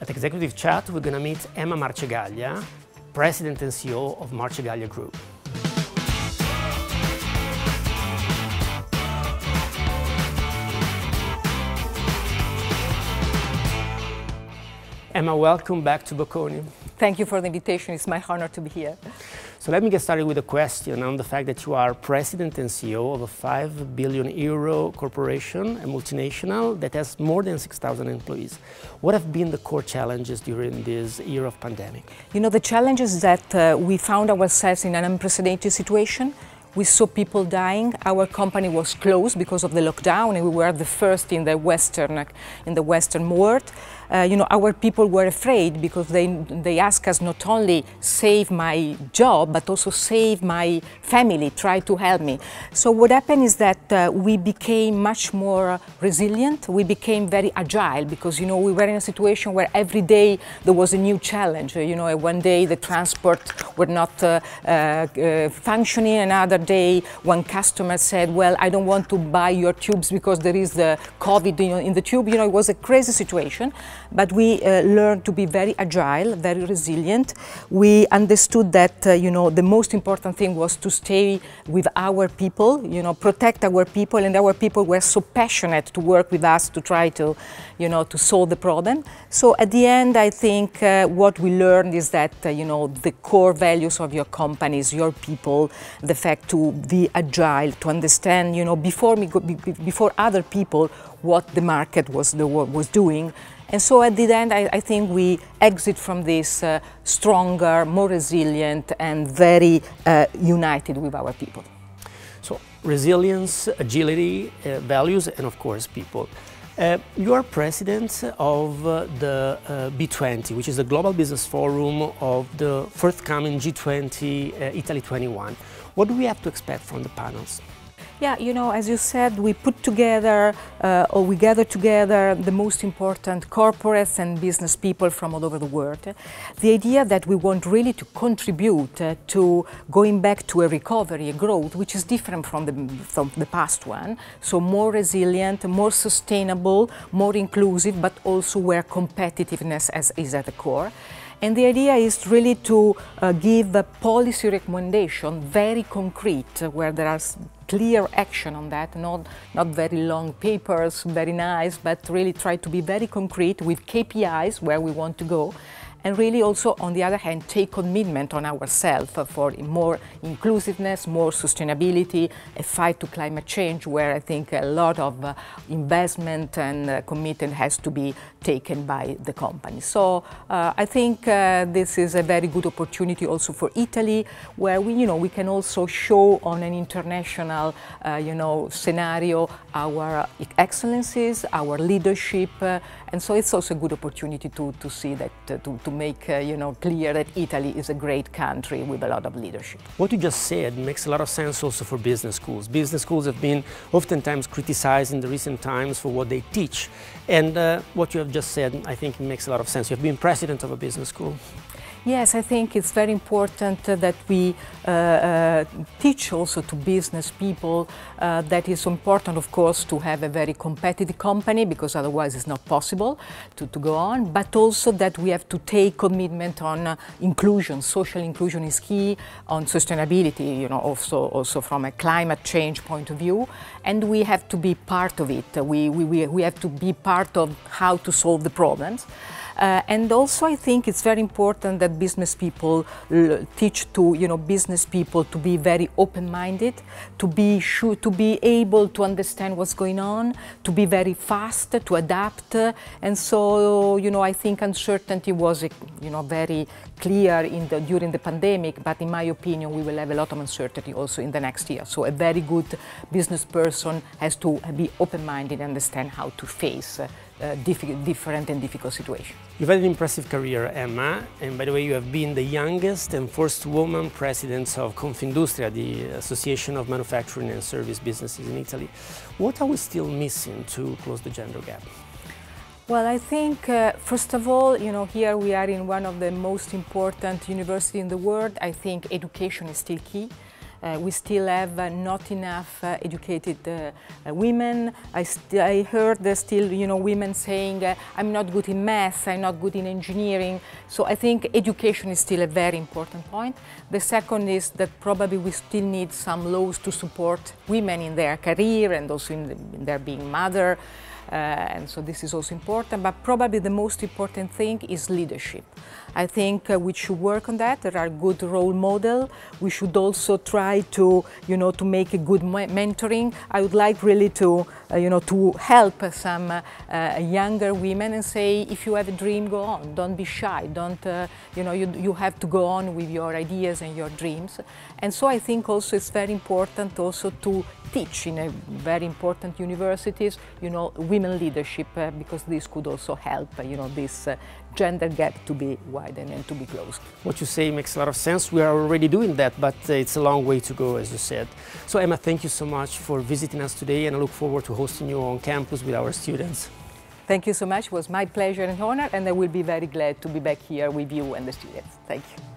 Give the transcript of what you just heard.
At Executive Chat, we're going to meet Emma Marcegaglia, President and CEO of Marcegaglia Group. Emma, welcome back to Bocconi. Thank you for the invitation. It's my honor to be here. So let me get started with a question on the fact that you are president and CEO of a 5 billion euro corporation, a multinational that has more than 6,000 employees. What have been the core challenges during this year of pandemic? You know, the challenges that uh, we found ourselves in an unprecedented situation. We saw people dying. Our company was closed because of the lockdown, and we were the first in the western in the western world uh, you know, our people were afraid because they, they asked us not only save my job, but also save my family, try to help me. So what happened is that uh, we became much more resilient. We became very agile because, you know, we were in a situation where every day there was a new challenge. You know, one day the transport were not uh, uh, functioning. Another day, one customer said, well, I don't want to buy your tubes because there is the COVID in the tube. You know, it was a crazy situation but we uh, learned to be very agile, very resilient. We understood that, uh, you know, the most important thing was to stay with our people, you know, protect our people, and our people were so passionate to work with us to try to, you know, to solve the problem. So at the end, I think uh, what we learned is that, uh, you know, the core values of your companies, your people, the fact to be agile, to understand, you know, before, me before other people, what the market was, the, was doing, and so at the end, I, I think we exit from this uh, stronger, more resilient, and very uh, united with our people. So resilience, agility, uh, values, and of course people. Uh, you are president of uh, the uh, B20, which is the Global Business Forum of the forthcoming G20 Italy 21. What do we have to expect from the panels? Yeah, you know, as you said, we put together uh, or we gather together the most important corporates and business people from all over the world. The idea that we want really to contribute uh, to going back to a recovery, a growth, which is different from the, from the past one. So more resilient, more sustainable, more inclusive, but also where competitiveness is at the core. And the idea is really to uh, give a policy recommendation, very concrete, where there are clear action on that, not, not very long papers, very nice, but really try to be very concrete with KPIs where we want to go and really also, on the other hand, take commitment on ourselves for more inclusiveness, more sustainability, a fight to climate change, where I think a lot of uh, investment and uh, commitment has to be taken by the company. So uh, I think uh, this is a very good opportunity also for Italy, where we, you know, we can also show on an international, uh, you know, scenario our excellences, our leadership, uh, and so it's also a good opportunity to, to see that, to, to to make uh, you know, clear that Italy is a great country with a lot of leadership. What you just said makes a lot of sense also for business schools. Business schools have been oftentimes criticized in the recent times for what they teach. And uh, what you have just said, I think makes a lot of sense. You have been president of a business school. Yes, I think it's very important that we uh, uh, teach also to business people uh, that it's important, of course, to have a very competitive company because otherwise it's not possible to, to go on, but also that we have to take commitment on uh, inclusion. Social inclusion is key, on sustainability, you know, also, also from a climate change point of view, and we have to be part of it. We, we, we have to be part of how to solve the problems. Uh, and also I think it's very important that business people teach to, you know, business people to be very open-minded, to be sure, to be able to understand what's going on, to be very fast, to adapt. And so, you know, I think uncertainty was, you know, very clear the, during the pandemic, but in my opinion, we will have a lot of uncertainty also in the next year. So a very good business person has to be open-minded and understand how to face uh, different and difficult situation. You've had an impressive career, Emma, and by the way, you have been the youngest and first woman president of Confindustria, the Association of Manufacturing and Service Businesses in Italy. What are we still missing to close the gender gap? Well, I think, uh, first of all, you know, here we are in one of the most important universities in the world. I think education is still key we still have uh, not enough uh, educated uh, uh, women. I, I heard still, you know, women saying, uh, I'm not good in math, I'm not good in engineering. So I think education is still a very important point. The second is that probably we still need some laws to support women in their career and also in, the, in their being mother. Uh, and so this is also important, but probably the most important thing is leadership. I think uh, we should work on that. There are good role models. We should also try to, you know, to make a good mentoring. I would like really to, uh, you know, to help some younger women and say, if you have a dream, go on. Don't be shy. Don't, you know, you, you have to go on with your ideas and your dreams. And so I think also it's very important also to teach in a very important universities, you know, women leadership, uh, because this could also help, you know, this uh, gender gap to be widened and to be closed. What you say makes a lot of sense. We are already doing that, but uh, it's a long way to go, as you said. So Emma, thank you so much for visiting us today, and I look forward to hosting you on campus with our students. Thank you so much. It was my pleasure and honor, and I will be very glad to be back here with you and the students. Thank you.